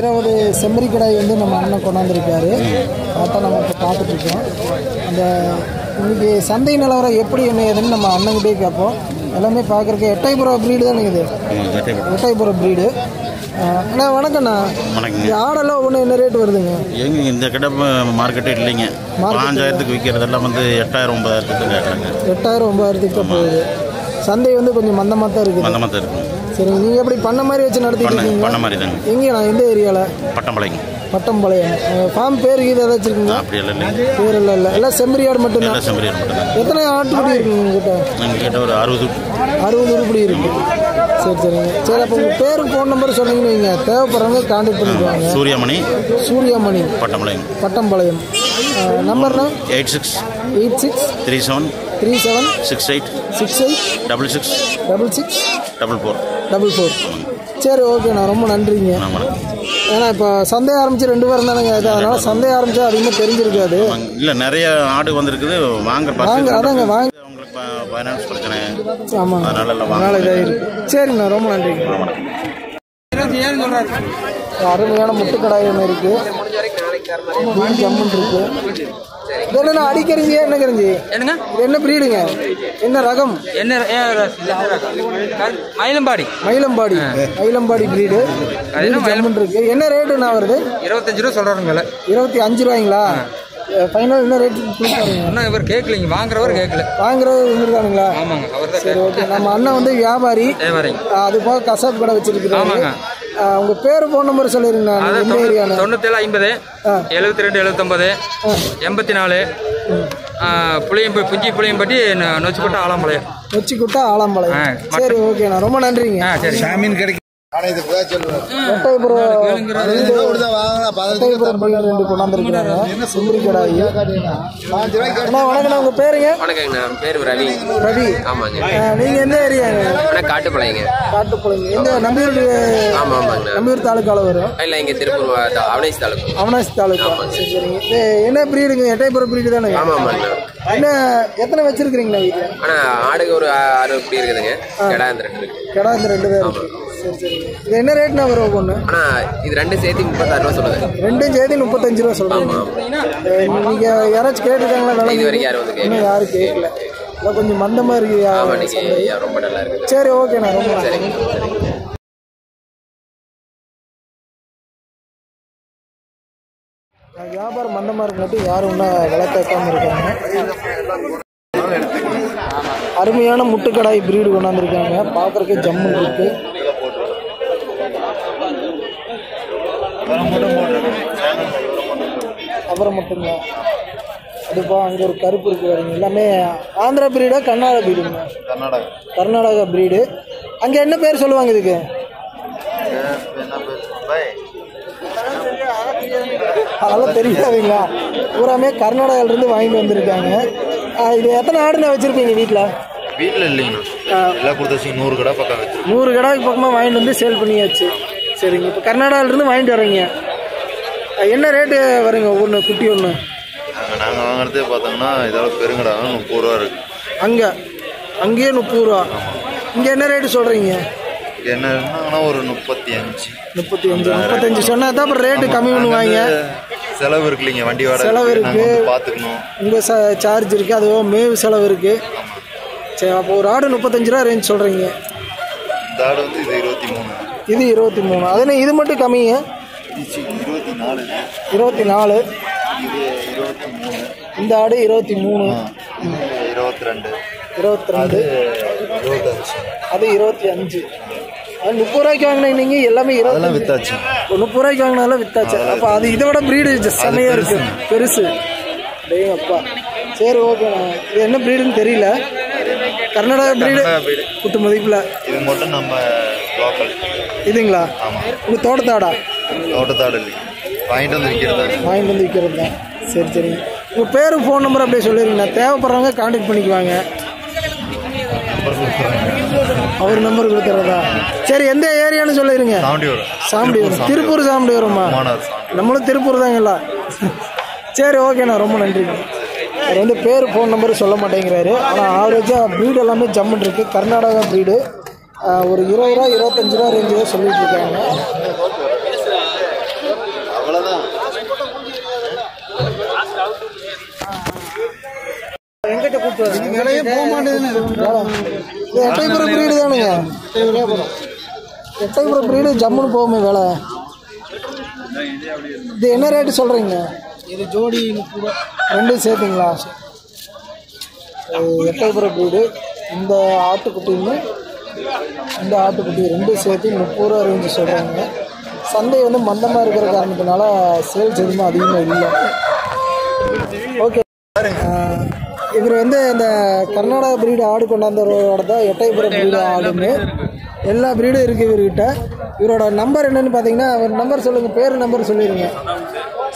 இருபது செம்மறி கடாய் வந்து நம்ம அண்ணன் கொண்டாந்துருக்காரு. அதான் நம்ம இப்போ பார்த்துட்ருக்கோம். அந்த இன்னைக்கு சந்தை நிலவரம் எப்படி என்ன ஏதுன்னு நம்ம அண்ணன்கிட்டே கேட்போம். எல்லாமே பார்க்குறக்கு எட்டாயிபுரம் ப்ரீடு தானே இது? எட்டாயிபுரம். ப்ரீடு அண்ணா வணக்கண்ணா. இந்த ஆடெல்லாம் ஒன்று என்ன ரேட் வருதுங்க? எங்க இந்த கடை மார்க்கெட்டே இல்லைங்க. பாஞ்சாயிரத்துக்கு விற்கிறதெல்லாம் வந்து எட்டாயிரம் ஒன்பதாயிரத்துக்கு எட்டாயிரம் ஒம்பதாயிரத்துக்கு தான் போகுது. சந்தை வந்து கொஞ்சம் மந்தமாக தான் இருக்குது. அந்த மாதிரி இருக்கும். சரி நீங்கள் எப்படி பண்ண மாதிரி வச்சு நடத்திட்டு பண்ண மாதிரி தாங்க. எங்கேண்ணா எந்த ஏரியாவில் பட்டம்பாளையங்க பட்டம்பாளையம் ஃபார்ம் பேர் கீது ஏதாச்சும் இருக்குங்களா அப்படி இல்லைங்க. பேர் இல்லை இல்லை. எல்லாம் செம்மறி ஆடு மட்டும்தான் எல்லாம் செம்பரியார் மட்டும்தான் எத்தனை ஆட்டுக்குடி இருக்குங்க உங்ககிட்ட எங்கள் கிட்ட? ஒரு அறுபது அறுபது உருப்படி இருக்கு. சரி சரிங்க சரி அப்போ உங்கள் பேர் ஃபோன் நம்பர் சொன்னீங்கன்னு வைங்க. தேவைப்படுறவங்க கான்டாக்ட் பண்ணிக்குவாங்க Suryamani Suryamani. Pattampalayam. Pattampalayam நம்பர்னா eight six. Eight six. Three seven. Three seven. Six eight. Six eight. Double six. Double six. Double four. Double four சரி ஓகேண்ணா ரொம்ப நன்றிங்க. ஆமாம் ஏன்னா இப்போ சந்தை ஆரம்பிச்சு ரெண்டு வாரம் தானேங்க. அதனால சந்தை ஆரம்பிச்சா அதிகமாக தெரிஞ்சிருக்காது. இல்லை நிறைய ஆடு வந்திருக்குது. வாங்க வாங்க அதாங்க வாங்க. ஆமாங்க. அதனால இதாயிருக்கு. சரிங்கண்ணா ரொம்ப நன்றிங்க. அருமையான முட்டுக்கடாய் ஒன்று இருக்கு. மீன் ஜம்முன் இருக்கு. இது என்னண்ணா அடிக்கறிஞ்சி என்ன கறிஞ்சி என்னங்க? என்ன பிரீடுங்க என்ன ரகம்? என்ன மயிலம்பாடி. மயிலம்பாடி. மயிலம்பாடி பிரீடு ஜம்முன் இருக்கு. என்ன ரேட்டுண்ணா வருது? இருபத்தஞ்சு ரூபா சொல்றாருங்கள இருபத்தி அஞ்சு ரூபாய்ங்களா? ஃபைனல் என்ன கொடுப்பாருங்க இன்னும் இவர் கேட்கலைங்க. வாங்குறவர் கேட்கல. வாங்குறது இருக்கானுங்களா ஆமாங்க அவர் சரி ஓகே நம்ம அண்ணன் வந்து வியாபாரி. ஆ, அது போக கசாப் கடை. ஆ, உங்க பேர் ஃபோன் நம்பர் சொல்லிருங்க அதான் எந்த ஏரியான்னு தொண்ணூத்தேழு ஐம்பது. எழுபத்தி ரெண்டு எழுபத்தொம்பது எண்பத்தி நாலு புளியம்பு புஞ்சி புளியம்பட்டி நொச்சிக்கோட்டை ஆலாம்பாளையம் நொச்சிக்குட்டா ஆலம்பாளையம் சரி ஓகேண்ணா ரொம்ப நன்றிங்க. சரி. உங்க பேருங்க? வணக்கங்கண்ணா பேர் ரவி. ரவி. ஆமாங்க. நீங்க எந்த ஏரியாங்க அண்ணா காட்டுப்பாளையங்க. காட்டுக்குழந்தை எந்த நம்பியூர் ஆமா நம்பியூர் தாலுக்கால வரும்? இல்லை இங்கே திருப்பூர் அவனேஷ் தாலுக்கு. அவனாசி தாலுக்கா. சரிங்க. என்ன பிரீடுங்க? எட்டயபுரம் பிரீடு தானே ஆமா ஆமாங்கண்ணா. என்ன எத்தனை வச்சிருக்கிறீங்களா வீட்டில் அண்ணா ஆடுக்கு ஒரு ஆறு இப்படி இருக்குதுங்க. கடா ரெண்டு கடை ரெண்டு சரி இது என்ன ரேட்னா வரும் ஒன்று அண்ணா இது ரெண்டு சேர்த்து முப்பத்தாறு ரூபா சொல்லுது. ரெண்டும் சேர்த்து முப்பத்தஞ்சு ரூபா சொல்றீங்க நீங்க யாராச்சும் கேட்டுருக்காங்களா? விலை இது வரைக்கும் யாரும் வந்து கேட்கல. இன்னும் யாரும் கேட்கல. அதான் கொஞ்சம் மந்தமா இருக்கு யா- ஆமா இன்னைக்கு ரொம்ப நல்லா இருக்குது. சரி ஓகேண்ணா ரொம்ப. சரிங்க வியாபாரம் மந்தமா இருக்கங்காட்டி யாரும் இன்னும் விலை கேட்காம இருக்காங்க. அருமையான முட்டுக்கடாய் பிரீடு கொண்டாந்துருக்காங்க. பார்க்கறதுக்கு ஜம்முன் இருக்கு. அப்புறம் மட்டுங்க அதுப்பா அங்கே ஒரு கருப்பு இருக்கு பாருங்க. எல்லாமே ஆந்திரா பிரீடா கர்நாடகா பிரீடுங்க கர்நாடகா. கர்நாடகா பிரீடு அங்கே என்ன பேர் சொல்லுவாங்க இதுக்கு? அதெல்லாம் தெரியாதுங்களா? பூராமே கர்நாடகாவிலேருந்து வாங்கிட்டு வந்திருக்காங்க. இது எத்தனை ஆடுனா வச்சுருப்பீங்க வீட்டில் வீட்டில் இல்லைங்கண்ணா. எல்லாம் கொடுத்தாச்சு நூறு கடை பக்கம் நூறு கடாய்க்கு பக்கமாக வாங்கிட்டு வந்து சேல் பண்ணியாச்சு. சரிங்க. இப்போ கர்நாடகாவிலேருந்து வாங்கிட்டு வர்றீங்க. ஆ, என்ன ரேட்டு வருங்க ஒன்று குட்டி ஒன்று நாங்கள் வாங்குறதே பார்த்தோங்கன்னா இதோட பெருங்கடா முப்பது ரூபா இருக்கு. அங்கே? அங்கேயே முப்பது ரூபா. இங்கே என்ன ரேட்டு சொல்கிறீங்க என்ன இருந்தாங்கன்னா ஒரு முப்பத்தி அஞ்சு. முப்பத்தி அஞ்சு முப்பத்தஞ்சு சொன்னால் தான் அப்புறம் ரேட்டு கம்மி பண்ணுவாங்க. செலவு இருக்கு இல்லைங்க வண்டி வாடகை செலவு இருக்கு. பார்த்துக்கணும். உங்கள் சார்ஜ் இருக்குது அதுவும் மேவு செலவு இருக்குது சரி அப்போ ஒரு ஆடு முப்பத்தஞ்சு ரூபா ரேஞ்ச் சொல்கிறீங்க ஆடு வந்து இது இருபத்தி மூணு. இது இருபத்தி மூணு. அதுன்னு இது மட்டும் கம்மிங்க. இருபத்தி நாலு. இருபத்தி நாலு. இது இருபத்தி மூணு. இந்த ஆடு இருபத்தி மூணு. இருபத்தி ரெண்டு. இருபத்தி ரெண்டு. இருபத்தஞ்சு. அது இருபத்தி அஞ்சு. அது முப்பது ரூபாய்க்கு வாங்கினா நீங்கள் எல்லாமே இருபத்தி வித்தாச்சு. முப்பது ரூபாய்க்கு வாங்கினாலும் வித்தாச்சு. அப்போ அது இதை விட ப்ரீடு செம்மையாக இருக்கு பெருசு. டேய் அப்பா. சரி ஓகேண்ணா இது என்ன ப்ரீடுன்னு தெரியல. கர்நாடகா ப்ரீடு. குத்து மதிப்பில். இது மட்டும் நம்ம லோக்கல் இதுங்களா? உங்கள் தோட்டத்தாடா தோட்டத்தாடு? இல்லைங்க வாங்கிட்டு வந்து விற்கிறது வாங்கிட்டு வந்து விற்கிறது தான். சரி சரிங்க உங்கள் பேர் ஃபோன் நம்பர் அப்படியே சொல்லிடுங்கண்ணா. தேவைப்படுறவங்க காண்டாக்ட் பண்ணிக்குவாங்க. அவர் நம்பர் கொடுத்துறதா? சரி எந்த ஏரியான்னு சொல்லிடுங்க. சாண்டி வரும் சாம்படி வரும் திருப்பூர் சாம்படி வருமா மாநகர் சாண்டி நம்மளும் திருப்பூர் தாங்களா சரி ஓகேண்ணா. ரொம்ப நன்றிங்க. அவர் வந்து பேர் ஃபோன் நம்பர் சொல்ல மாட்டேங்கிறாரு. ஆனால் ஆவரேஜாக ப்ரீடு எல்லாமே ஜம்முன் இருக்கு. கர்நாடகா ப்ரீடு ஒரு இருபது ரூபா இருபத்தஞ்சு ரூபா ரேஞ்சு தான் சொல்லிட்டு இருக்காங்க. மாட்டேதுன்னு இது எட்டயபுரம் பிரீடு தானுங்க. எட்டயபுரம் பிரீடு ஜம்முன்னு போகுமே விலை. இது என்ன ரேட்டு சொல்கிறீங்க இது ஜோடி ரெண்டும் சேர்த்துங்களா? இது எட்டயபுரம் பிரீடு இந்த ஆட்டுக்குட்டின்னு இந்த ஆட்டுக்குட்டி ரெண்டும் சேர்த்து முப்பது ரூபா ரேஞ்சு சொல்கிறாங்க சந்தை வந்து மந்தமாக இருக்கிற காரணத்தினால சேல்ஸ் எதுவும் அதிகமாக இல்லை. ஓகே இவர் வந்து இந்த கர்நாடகா பிரீடு ஆடு கொண்டாந்தவரோட தான் எட்டயபுரம் பிரீடு ஆடுன்னு. எல்லா பிரீடும் இருக்குது இவர்கிட்ட. இவரோட நம்பர் என்னன்னு பார்த்தீங்கன்னா அவர் நம்பர் சொல்லுங்கள் பேர் நம்பர் சொல்லிடுங்க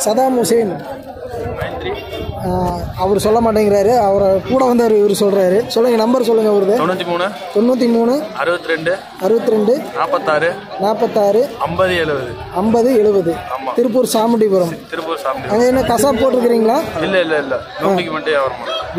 சதாம் ஹுசேன். அவர் சொல்ல மாட்டேங்கிறாரு. அவரை கூட வந்தவர் இவர் சொல்கிறாரு சொல்லுங்கள் நம்பர் சொல்லுங்கள் அவருது. தொண்ணூற்றி மூணு. தொண்ணூற்றி மூணு. அறுபத்தி ரெண்டு அறுபத்தி ரெண்டு நாற்பத்தாறு நாற்பத்தாறு ஐம்பது எழுபது. ஐம்பது எழுபது. திருப்பூர் சாமுண்டிபுரம். திருப்பூர் சாமி அங்கே என்ன கசாப் போட்டிருக்கிறீங்களா? இல்லை இல்லை இல்லை. மட்டும்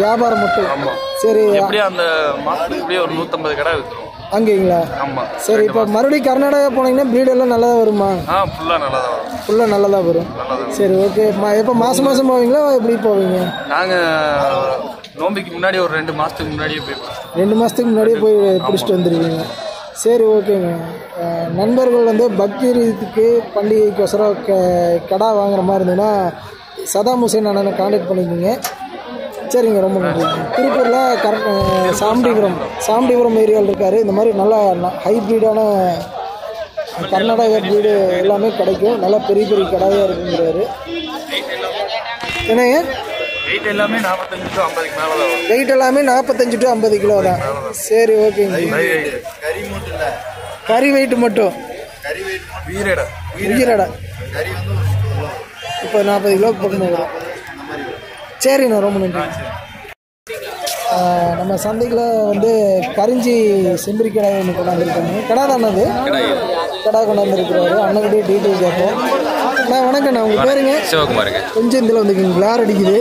வியாபாரம் மட்டும். ஆமாம் சரி. எப்படியும் அந்த மாதத்துக்கு எப்படியும் ஒரு நூற்றம்பது கடை விற்றுரும் அங்கேங்களா? ஆமாம் சரி இப்போ மறுபடியும் கர்நாடகா போனீங்கன்னா breed எல்லாம் நல்லதாக வருமா? ஆ ஃபுல்லாக நல்லா தான் வரும். ஃபுல்லாக நல்லதாக வரும். சரி ஓகே எப்போ மாதம் மாதம் போவீங்களா எப்படி போவீங்க? நாங்கள் நோம்பிக்கு முன்னாடி ஒரு ரெண்டு மாதத்துக்கு முன்னாடியே போய் ரெண்டு மாதத்துக்கு முன்னாடியே போய் பிடிச்சிட்டு வந்துடுவீங்க சரி ஓகேங்க நண்பர்கள் வந்து பக்ரீத்துக்கு பண்டிகைக்கோசரம் க கடா வாங்குற மாதிரி இருந்ததுன்னா சதாம் ஹுசேன் அண்ணனை காண்டாக்ட் பண்ணிக்கோங்க. சரிங்க ரொம்ப நன்றி. திருப்பூரில் கரெக்ட் சாம்டிபுரம் சாம்டிபுரம் ஏரியாவில் இருக்கார். இந்த மாதிரி நல்லா ஹைப்ரிடான கர்நாடகா பிரீடு எல்லாமே கிடைக்கும். நல்லா பெரிய பெரிய கடாயாக இருக்குங்கிறாரு. என்னங்க? வெயிட் எல்லாமே நாற்பத்தஞ்சு டு ஐம்பதுக்கு மேலே தான் வரும். வெயிட் எல்லாமே நாற்பத்தஞ்சு டு ஐம்பது கிலோ தான். சரி ஓகேங்க கறி வெயிட் மட்டும் வீரடா உயிரடை. இப்போ நாற்பது கிலோ பக்கம் சரிண்ணா ரொம்ப நன்றி. நம்ம சந்தையில் வந்து கரிஞ்சி செம்பரி கடை ஒன்று கொண்டாந்துருக்காங்க. கடை தானே அது கடை கொண்டாந்துருக்கிறாரு. அண்ணன்கிட்டே டீட்டெயில் கேட்போம் அண்ணா வணக்கண்ணா உங்கள் பேருங்க? சிவகுமாருங்க. கொஞ்சம் இதில் வந்துக்குங்க கிளார் அடிக்குது.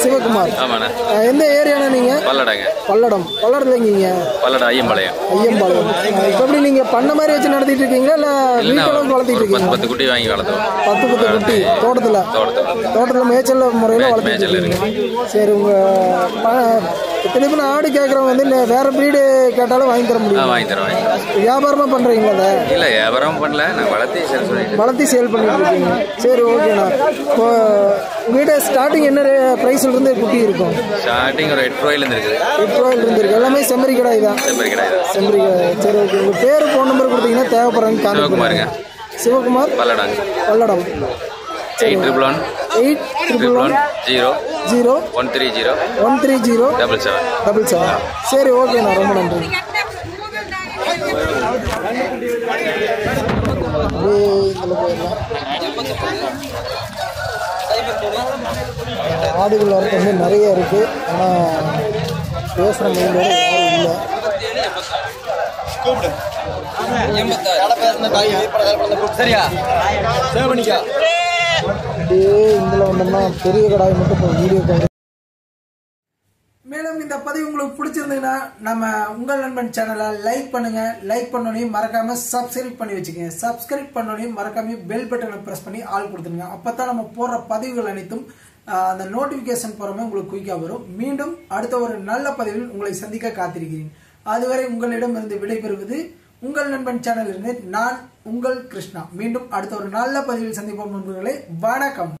சிவகுமார். ஆமாண்ணா. எந்த ஏரியாண்ணா நீங்கள் பல்லடங்க. பல்லடம். பல்லடத்தில் எங்கீங்க பல்லட ஐயம்பாளையம். ஐயம்பாளையம். இப்போ எப்படி நீங்கள் பண்ண மாதிரி வச்சு நடத்திட்டு இருக்கீங்களா? இல்லை வீட்டெல்லாம் வளர்த்திட்டு ஒரு பத்து குட்டி வாங்கி வளர்த்தோம். பத்து பத்து குட்டி. தோட்டத்தில். தோட்டத்தில். தோட்டத்தில். மேய்ச்சல் முறையில் இருக்கீங்க. சரி உங்கள் இத்தனை பேர் ஆடு கேட்குறவங்க வந்து வேற ப்ரீடு கேட்டாலும் வாங்கி தர முடியும்? வாங்கி தரோம் வாங்கி தரோம் வியாபாரமாக பண்ணுறீங்களா இல்லை வியாபாரம் பண்ணல நான் வளர்த்தி சரி சொல்லிட்டு வளர்த்தி சேல் பண்ணிட்டு இருக்கீங்க. சரி ஓகேண்ணா இப்போ உங்கள்கிட்ட ஸ்டார்டிங் என்ன ப்ரைஸ்ல இருந்து குட்டி இருக்கும்? ஸ்டார்டிங் ஒரு எட்டு ரூபாயிலேருந்து இருக்குது. எட்டு ரூபாயில இருந்து இருக்கு. எல்லாமே செம்மறி கடாய் தான். செம்மறி கடாய் சரி ஓகே உங்கள் பேர் ஃபோன் நம்பர் கொடுத்தீங்கன்னா தேவைப்படுறாங்க சிவகுமாருங்க. Sivakumar? பல்லடாங்க Palladam. Eight triple one eight triple one zero zero one three zero one three zero double seven double seven சரி ஓகேண்ணா ரொம்ப நன்றி. ஆடுகள் வரது வந்து நிறைய இருக்கு. ஆனால் பேசுகிற மைண்டோட யாரும் இல்லை. அப்படியே இதில் வந்தோம்னா பெரிய கடாய் மட்டும் இப்போ வீடியோ மேலும் இந்த பதிவு உங்களுக்கு பிடிச்சிருந்ததுன்னா நம்ம உங்கள் நண்பன் சேனலை லைக் பண்ணுங்க. லைக் பண்ணோனையும் மறக்காம சப்ஸ்கிரைப் பண்ணி வச்சுக்கோங்க. சப்ஸ்கிரைப் பண்ணோனையும் மறக்காம பெல் பட்டனை பிரஸ் பண்ணி ஆள் கொடுத்துருங்க அப்பதான் நம்ம போடுற பதிவுகள் அனைத்தும் அந்த நோட்டிபிகேஷன் போறமே உங்களுக்கு குயிக்காக வரும். மீண்டும் அடுத்த ஒரு நல்ல பதிவில் உங்களை சந்திக்க காத்திருக்கிறேன். அதுவரை உங்களிடமிருந்து விடைபெறுவது உங்கள் நண்பன் சேனலிருந்து நான் உங்கள் கிருஷ்ணா. மீண்டும் அடுத்த ஒரு நல்ல பதிவில் சந்திப்போம் நண்பர்களே. வணக்கம்.